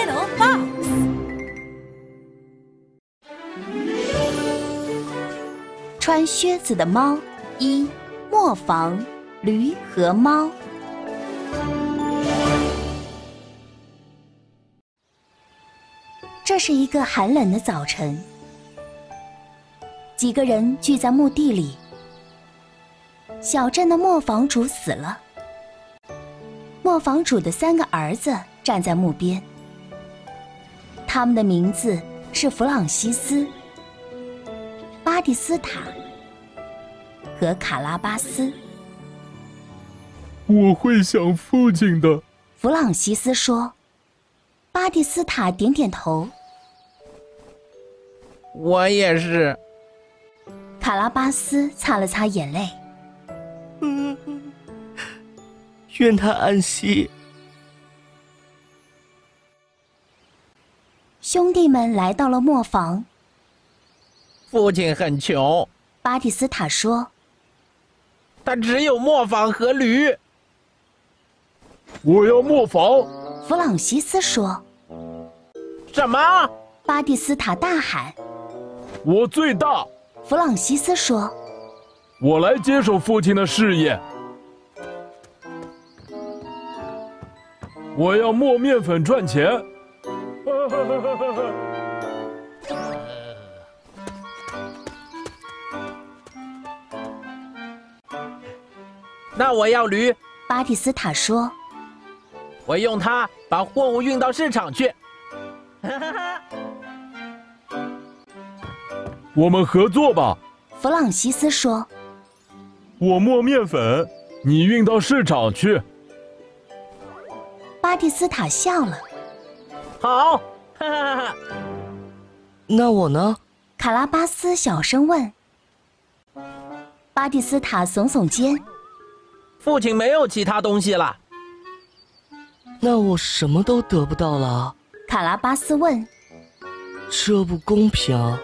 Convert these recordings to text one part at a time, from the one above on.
little fox. 穿靴子的猫一磨坊驴和猫。这是一个寒冷的早晨，几个人聚在墓地里。小镇的磨坊主死了，磨坊主的三个儿子站在墓边，他们的名字是弗朗西斯、巴蒂斯塔和卡拉巴斯。我会想父亲的，弗朗西斯说。巴蒂斯塔点点头。我也是。卡拉巴斯擦了擦眼泪。嗯，愿他安息。兄弟们来到了磨坊。父亲很穷，巴蒂斯塔说。他只有磨坊和驴。我要磨坊。弗朗西斯说。什么？巴蒂斯塔大喊。我最大。弗朗西斯说。我来接手父亲的事业。我要磨面粉赚钱。那我要驴。巴蒂斯塔说：“我用它把货物运到市场去。”我们合作吧。弗朗西斯说。我磨面粉，你运到市场去。巴蒂斯塔笑了。好，那我呢？卡拉巴斯小声问。巴蒂斯塔耸耸肩。父亲没有其他东西了。那我什么都得不到了。卡拉巴斯问。这不公平。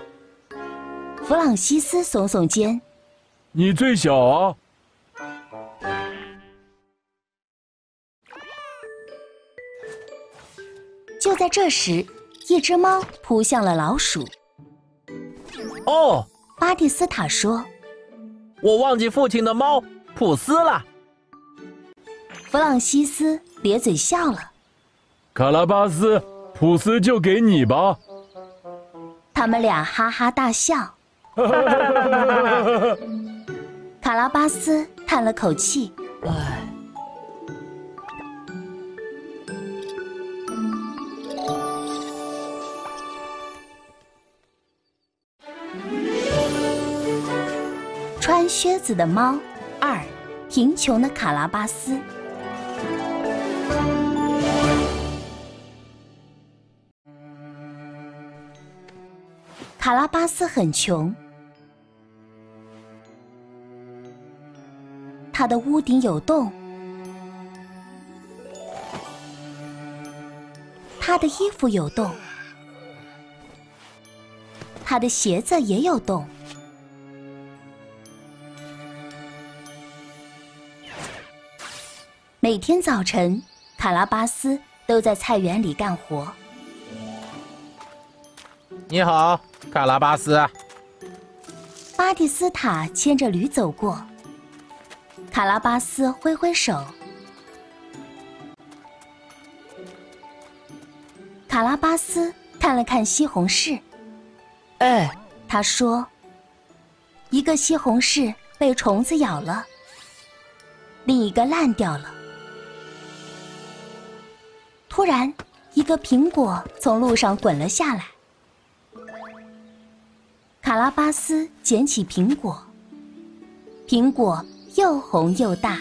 弗朗西斯耸耸肩。你最小啊！就在这时，一只猫扑向了老鼠。哦，巴蒂斯塔说：“我忘记父亲的猫普斯了。”弗朗西斯咧嘴笑了。卡拉巴斯，普斯就给你吧。他们俩哈哈大笑。卡拉巴斯叹了口气：“靴子的猫二，贫穷的卡拉巴斯。卡拉巴斯很穷。他的屋顶有洞，他的衣服有洞，他的鞋子也有洞。每天早晨，卡拉巴斯都在菜园里干活。你好，卡拉巴斯。巴蒂斯塔牵着驴走过。卡拉巴斯挥挥手。卡拉巴斯看了看西红柿，哎，他说：“一个西红柿被虫子咬了，另一个烂掉了。”突然，一个苹果从路上滚了下来。卡拉巴斯捡起苹果，苹果。又红又大，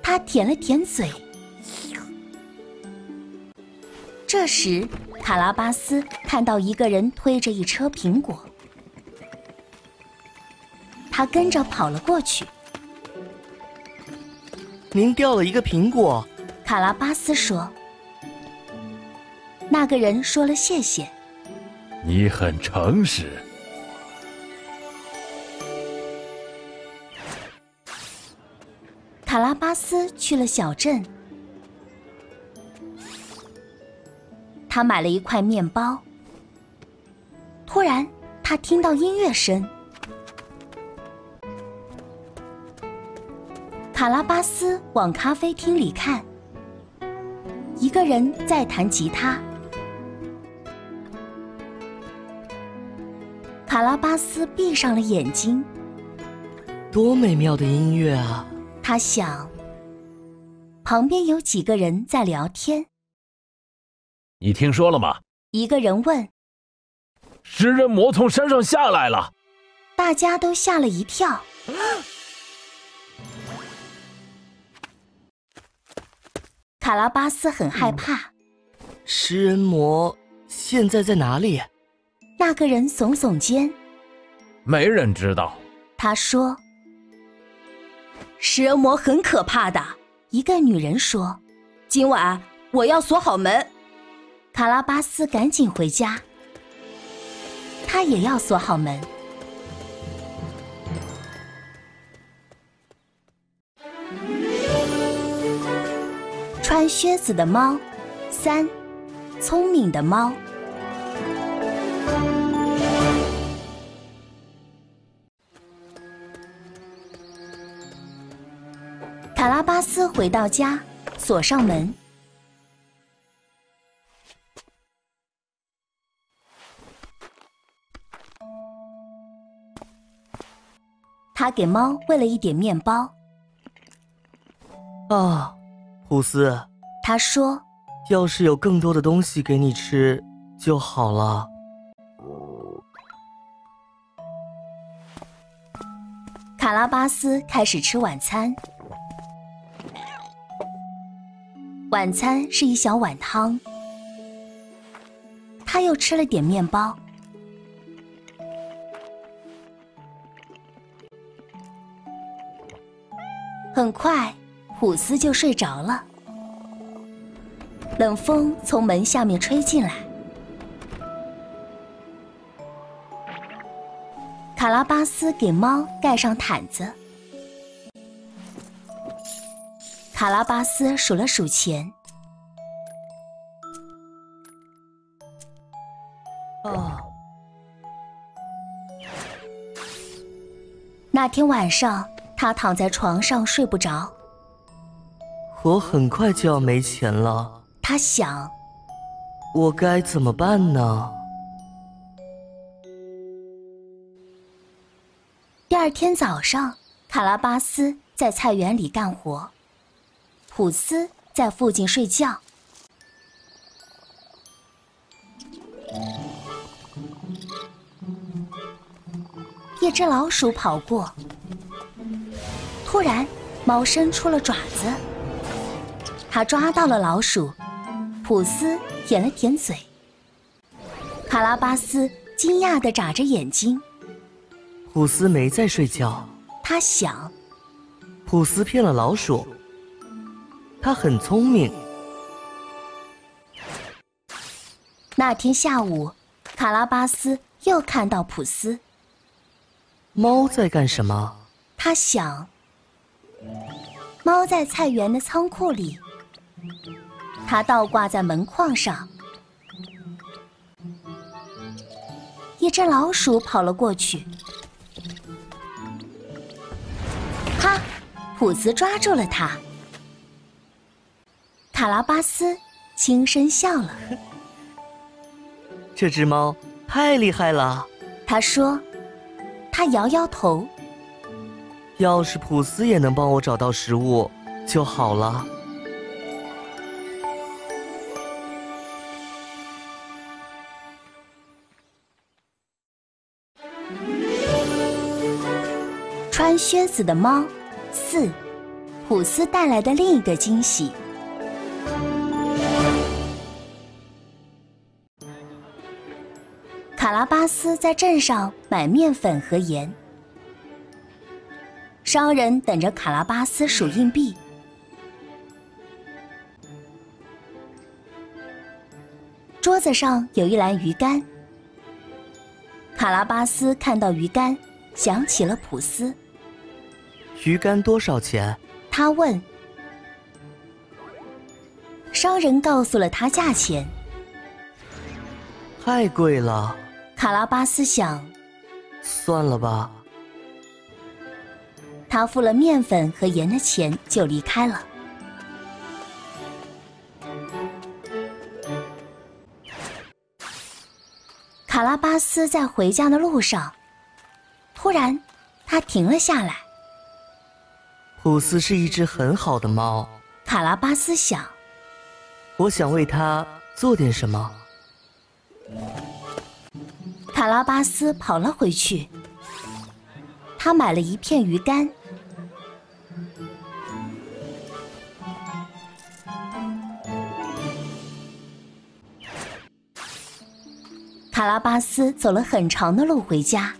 他舔了舔嘴。这时，卡拉巴斯看到一个人推着一车苹果，他跟着跑了过去。您掉了一个苹果，卡拉巴斯说。那个人说了谢谢。你很诚实。卡拉巴斯去了小镇，他买了一块面包。突然，他听到音乐声。卡拉巴斯往咖啡厅里看，一个人在弹吉他。卡拉巴斯闭上了眼睛。多美妙的音乐啊！他想。旁边有几个人在聊天。你听说了吗？一个人问。食人魔从山上下来了。大家都吓了一跳。卡拉巴斯很害怕。食人魔现在在哪里？那个人耸耸肩。没人知道。他说：“食人魔很可怕的。”一个女人说：“今晚我要锁好门。”卡拉巴斯赶紧回家，他也要锁好门。穿靴子的猫，三，聪明的猫。卡拉巴斯回到家，锁上门。他给猫喂了一点面包。啊，胡斯，他说：“要是有更多的东西给你吃就好了。”卡拉巴斯开始吃晚餐。晚餐是一小碗汤，他又吃了点面包。很快，普斯就睡着了。冷风从门下面吹进来，卡拉巴斯给猫盖上毯子。卡拉巴斯数了数钱。哦！那天晚上，他躺在床上睡不着。我很快就要没钱了，他想。我该怎么办呢？第二天早上，卡拉巴斯在菜园里干活。普斯在附近睡觉。一只老鼠跑过，突然，猫伸出了爪子，它抓到了老鼠。普斯舔了舔嘴。卡拉巴斯惊讶的眨着眼睛。普斯没在睡觉，他想。普斯骗了老鼠。他很聪明。那天下午，卡拉巴斯又看到普斯。猫在干什么？他想。猫在菜园的仓库里。它倒挂在门框上。一只老鼠跑了过去。哈！普斯抓住了它。卡拉巴斯轻声笑了。这只猫太厉害了，他说。他摇摇头。要是普斯也能帮我找到食物就好了。穿靴子的猫，四，普斯带来的另一个惊喜。卡拉巴斯在镇上买面粉和盐。商人等着卡拉巴斯数硬币。桌子上有一篮鱼干。卡拉巴斯看到鱼干，想起了普斯。鱼干多少钱？他问。商人告诉了他价钱。太贵了，卡拉巴斯想。算了吧。他付了面粉和盐的钱，就离开了。卡拉巴斯在回家的路上，突然，他停了下来。普斯是一只很好的猫，卡拉巴斯想。我想为它做点什么。卡拉巴斯跑了回去，他买了一片鱼干。卡拉巴斯走了很长的路回家，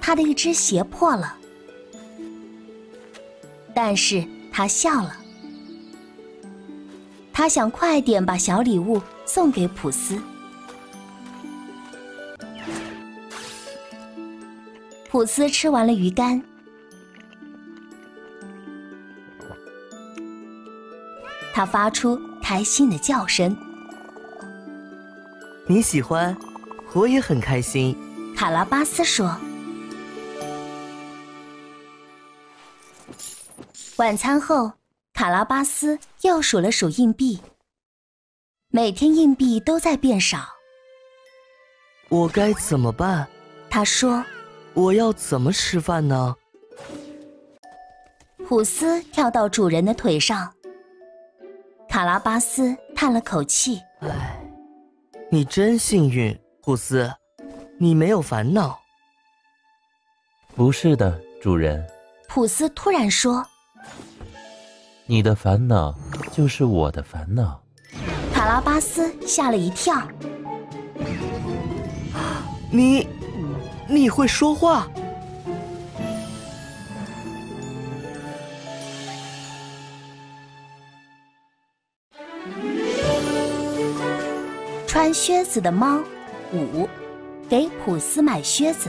他的一只鞋破了，但是他笑了。他想快点把小礼物送给普斯。普斯吃完了鱼干，他发出。开心的叫声。你喜欢，我也很开心。卡拉巴斯说。晚餐后，卡拉巴斯又数了数硬币。每天硬币都在变少。我该怎么办？他说。我要怎么吃饭呢？普斯跳到主人的腿上。卡拉巴斯叹了口气：“唉，你真幸运，普斯，你没有烦恼。”“不是的，主人。”普斯突然说：“你的烦恼就是我的烦恼。”卡拉巴斯吓了一跳：“你，你会说话？”穿靴子的猫五，给普斯买靴子。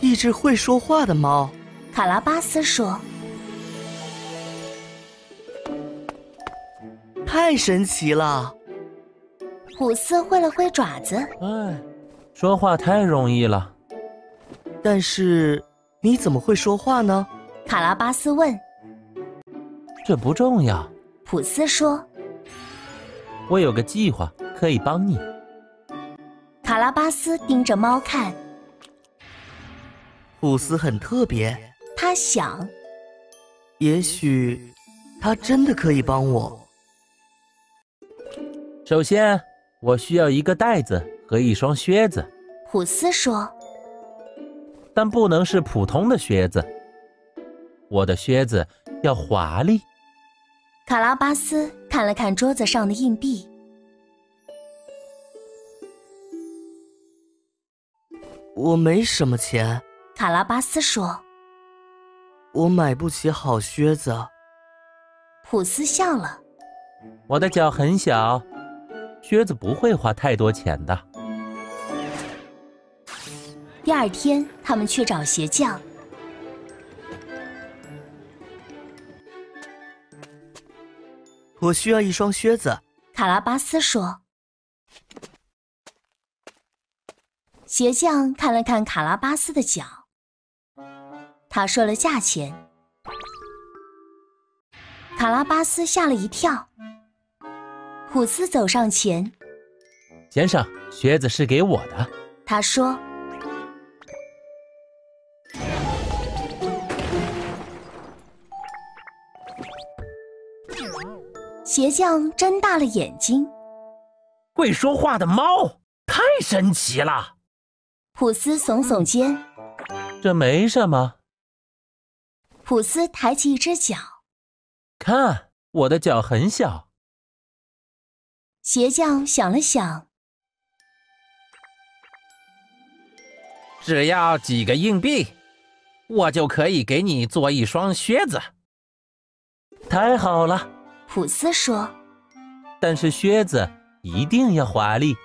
一只会说话的猫，卡拉巴斯说：“太神奇了。”普斯挥了挥爪子。哎，说话太容易了，但是。你怎么会说话呢？卡拉巴斯问。这不重要，普斯说。我有个计划可以帮你。卡拉巴斯盯着猫看。普斯很特别，他想。也许，他真的可以帮我。首先，我需要一个袋子和一双靴子。普斯说。但不能是普通的靴子，我的靴子要华丽。卡拉巴斯看了看桌子上的硬币，我没什么钱。卡拉巴斯说：“我买不起好靴子。”普斯笑了：“我的脚很小，靴子不会花太多钱的。”第二天，他们去找鞋匠。我需要一双靴子。卡拉巴斯说。鞋匠看了看卡拉巴斯的脚，他说了价钱。卡拉巴斯吓了一跳。普斯走上前：“先生，靴子是给我的。”他说。鞋匠睁大了眼睛。会说话的猫，太神奇了。普斯耸耸肩。这没什么。普斯抬起一只脚。看，我的脚很小。鞋匠想了想。只要几个硬币，我就可以给你做一双靴子。太好了。普斯说：“但是靴子一定要华丽。”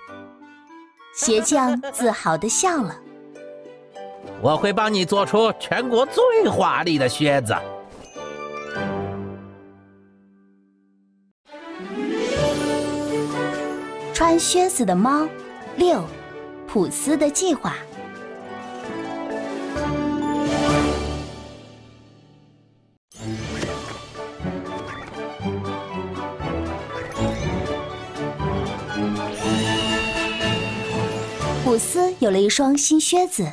鞋匠自豪的笑了。我会帮你做出全国最华丽的靴子。穿靴子的猫，六，普斯的计划。普斯有了一双新靴子，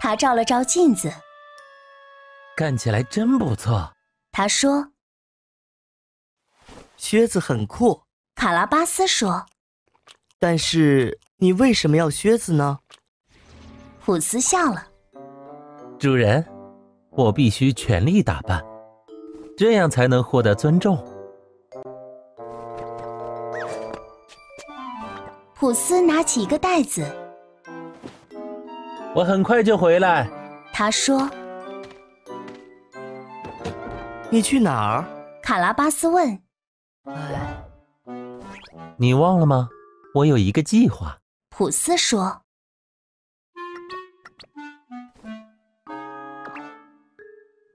他照了照镜子，看起来真不错。他说靴子很酷，：“卡拉巴斯说。但是你为什么要靴子呢？”普斯笑了。主人，我必须全力打扮，这样才能获得尊重。普斯拿起一个袋子，我很快就回来。他说你去哪儿？：“卡拉巴斯问。哎，你忘了吗？我有一个计划。”普斯说。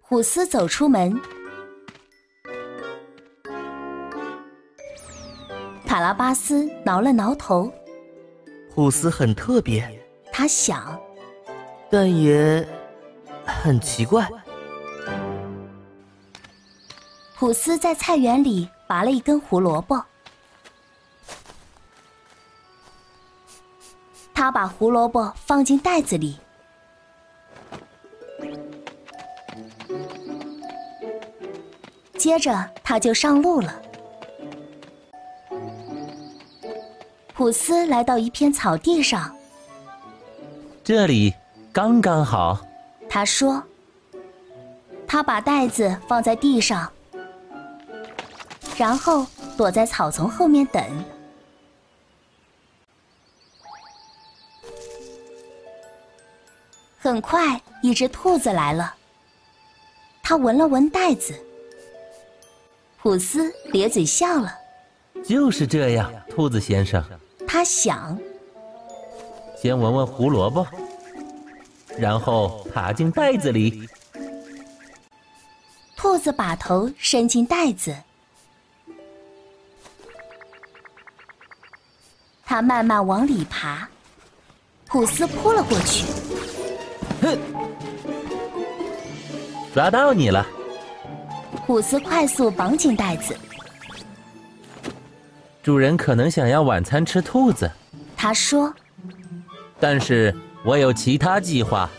普斯走出门，卡拉巴斯挠了挠头，普斯很特别，他想，但也很奇怪。普斯在菜园里拔了一根胡萝卜，他把胡萝卜放进袋子里，接着他就上路了。普斯来到一片草地上，这里刚刚好。他说：“他把袋子放在地上，然后躲在草丛后面等。很快，一只兔子来了。它闻了闻袋子，普斯咧嘴笑了。就是这样，兔子先生，他想，先闻闻胡萝卜，然后爬进袋子里。兔子把头伸进袋子，它慢慢往里爬。普斯扑了过去，哼抓到你了！普斯快速绑紧袋子。主人可能想要晚餐吃兔子，他说但是我有其他计划。